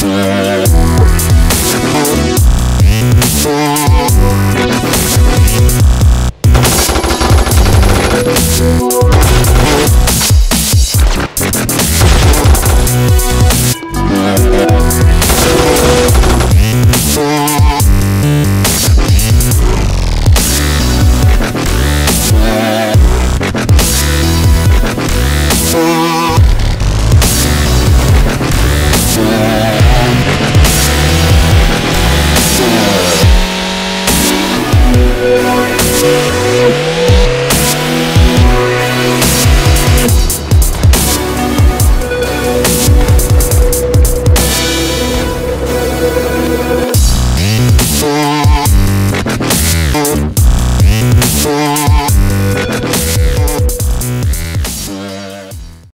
Yeah. Yeah.